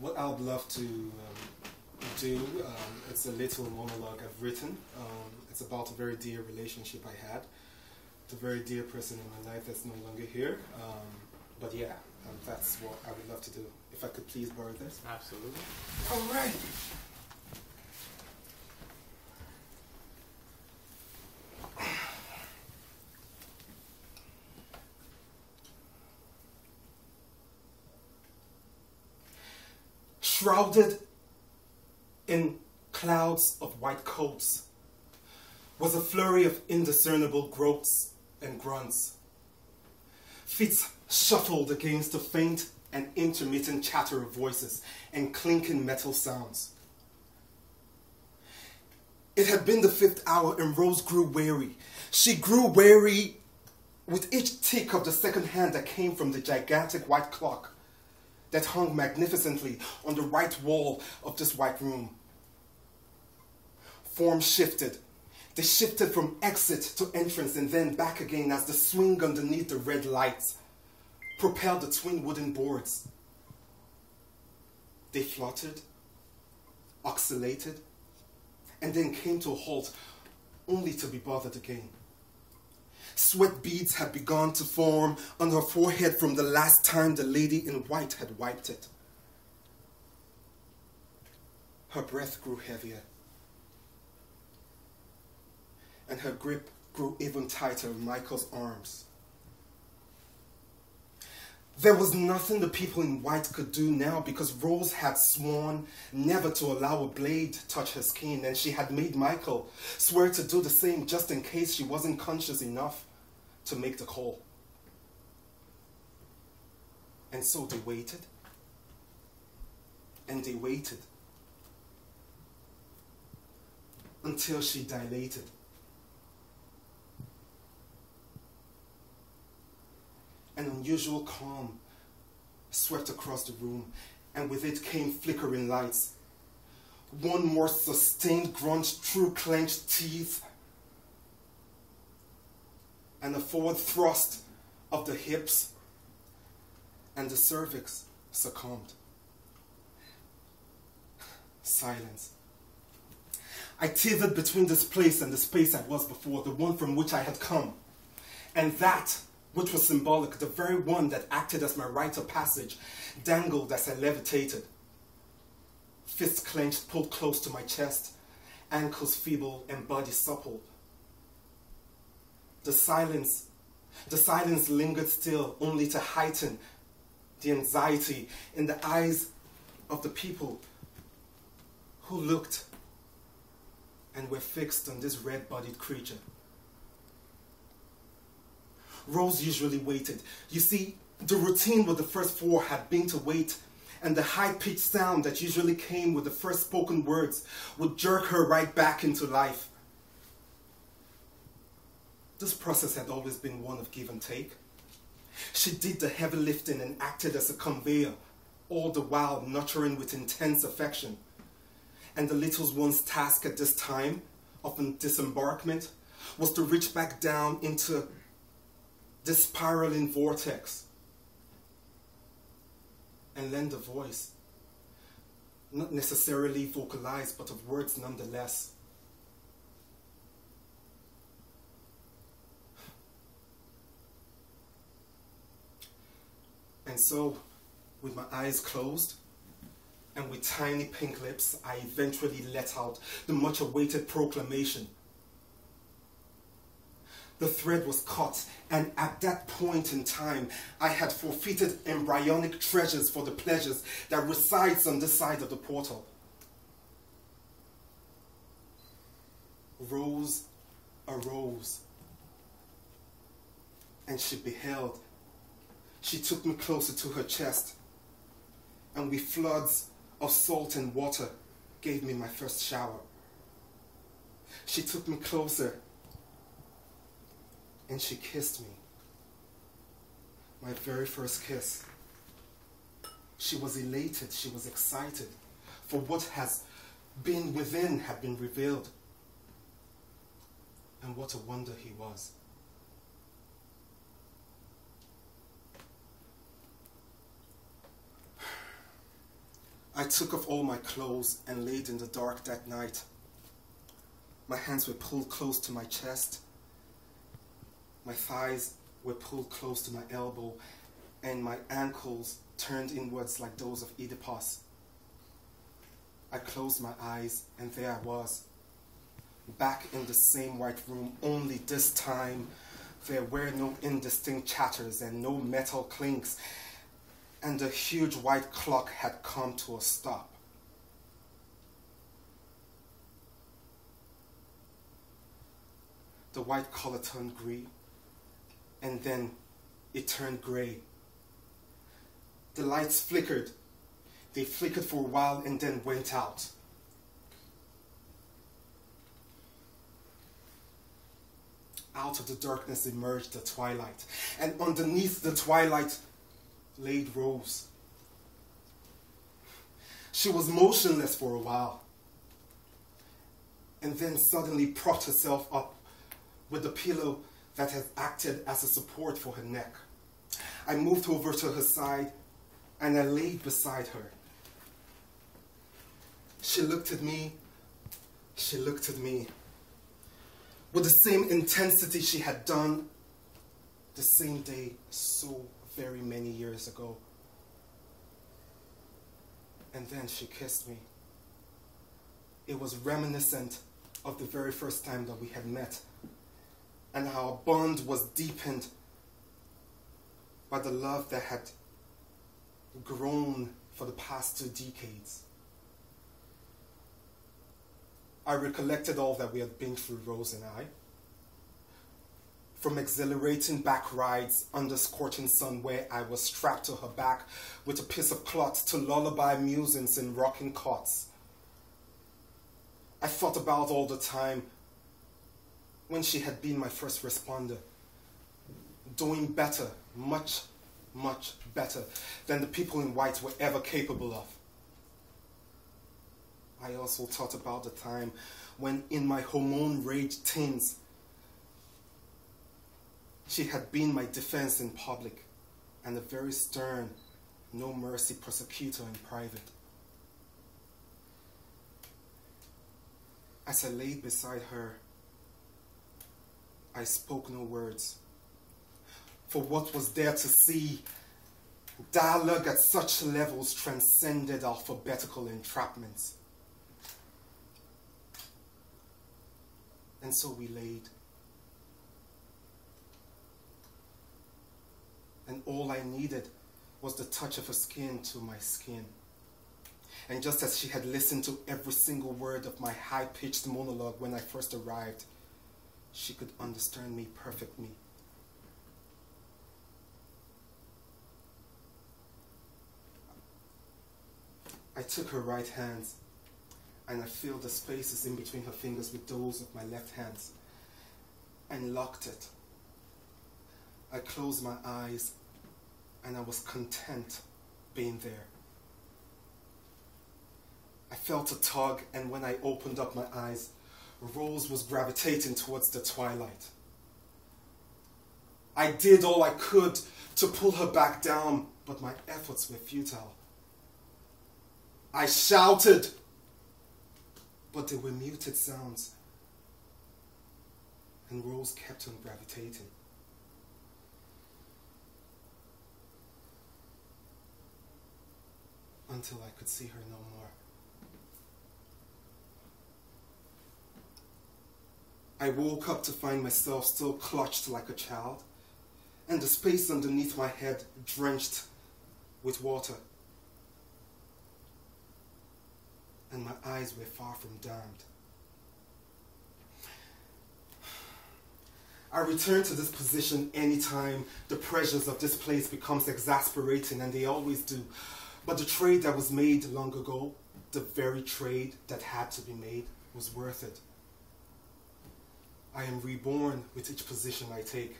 what I would love to um, do, um, it's a little monologue I've written. Um, it's about a very dear relationship I had. The very dear person in my life that's no longer here. Um, but yeah, um, that's what I would love to do. If I could please borrow this. Absolutely. All right. Shrouded in clouds of white coats was a flurry of indiscernible gropes and grunts. Feet shuffled against the faint and intermittent chatter of voices and clinking metal sounds. It had been the fifth hour and Rose grew weary. She grew weary with each tick of the second hand that came from the gigantic white clock that hung magnificently on the right wall of this white room. Form shifted. They shifted from exit to entrance and then back again as the swing underneath the red lights propelled the twin wooden boards. They fluttered, oscillated, and then came to a halt only to be bothered again. Sweat beads had begun to form on her forehead from the last time the lady in white had wiped it. Her breath grew heavier, and her grip grew even tighter on Michael's arms. There was nothing the people in white could do now because Rose had sworn never to allow a blade touch her skin, and she had made Michael swear to do the same just in case she wasn't conscious enough to make the call. And so they waited, and they waited until she dilated. An unusual calm swept across the room, and with it came flickering lights. One more sustained grunt through clenched teeth, and a forward thrust of the hips, and the cervix succumbed. Silence. I teetered between this place and the space I was before, the one from which I had come. And that which was symbolic, the very one that acted as my rite of passage, dangled as I levitated. Fists clenched, pulled close to my chest, ankles feeble and body supple. The silence, the silence lingered still, only to heighten the anxiety in the eyes of the people who looked and were fixed on this red-bodied creature. Rose usually waited. You see, the routine with the first four had been to wait, and the high-pitched sound that usually came with the first spoken words would jerk her right back into life. This process had always been one of give and take. She did the heavy lifting and acted as a conveyor, all the while nurturing with intense affection. And the little one's task at this time of disembarkment was to reach back down into the spiraling vortex and lend a voice, not necessarily vocalized, but of words nonetheless. And so, with my eyes closed and with tiny pink lips, I eventually let out the much awaited proclamation the thread was cut, and at that point in time, I had forfeited embryonic treasures for the pleasures that resides on this side of the portal. Rose arose, and she beheld. She took me closer to her chest, and with floods of salt and water, gave me my first shower. She took me closer and she kissed me. My very first kiss. She was elated, she was excited, for what has been within had been revealed. And what a wonder he was. I took off all my clothes and laid in the dark that night. My hands were pulled close to my chest. My thighs were pulled close to my elbow, and my ankles turned inwards like those of Oedipus. I closed my eyes, and there I was, back in the same white room, only this time there were no indistinct chatters and no metal clinks, and the huge white clock had come to a stop. The white color turned green, and then it turned gray. The lights flickered. They flickered for a while and then went out. Out of the darkness emerged the twilight, and underneath the twilight laid Rose. She was motionless for a while, and then suddenly propped herself up with the pillow that had acted as a support for her neck. I moved over to her side and I laid beside her. She looked at me. She looked at me with the same intensity she had done the same day so very many years ago. And then she kissed me. It was reminiscent of the very first time that we had met, and our bond was deepened by the love that had grown for the past two decades. I recollected all that we had been through, Rose and I. From exhilarating back rides under scorching sun where I was strapped to her back with a piece of cloth to lullaby musings in rocking cots. I thought about all the time when she had been my first responder, doing better, much, much better than the people in white were ever capable of. I also thought about the time when, in my hormone rage teens, she had been my defense in public and a very stern, no mercy prosecutor in private. As I laid beside her, I spoke no words. For what was there to see? Dialogue at such levels transcended alphabetical entrapments. And so we laid. And all I needed was the touch of her skin to my skin. And just as she had listened to every single word of my high pitched monologue when I first arrived, she could understand me perfectly. I took her right hand and I filled the spaces in between her fingers with those of my left hands and locked it. I closed my eyes and I was content being there. I felt a tug, and when I opened up my eyes, Rose was gravitating towards the twilight. I did all I could to pull her back down, but my efforts were futile. I shouted, but they were muted sounds, and Rose kept on gravitating. Until I could see her no more. I woke up to find myself still clutched like a child, and the space underneath my head drenched with water. And my eyes were far from damned. I return to this position anytime the pressures of this place becomes exasperating, and they always do. But the trade that was made long ago, the very trade that had to be made, was worth it. I am reborn with each position I take.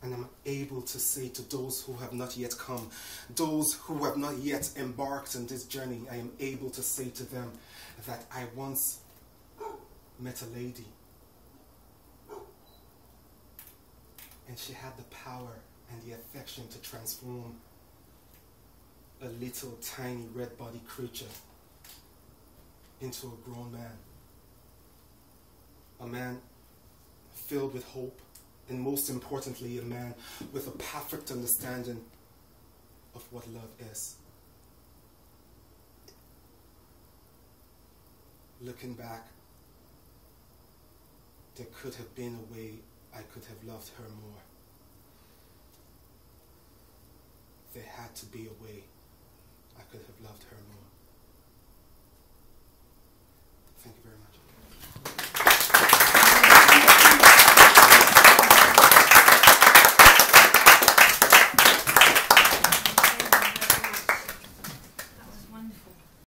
And I'm able to say to those who have not yet come, those who have not yet embarked on this journey, I am able to say to them that I once met a lady. And she had the power and the affection to transform a little tiny red bodied creature into a grown man. A man filled with hope, and most importantly, a man with a perfect understanding of what love is. Looking back, there could have been a way I could have loved her more. There had to be a way I could have loved her more. Thank you very much.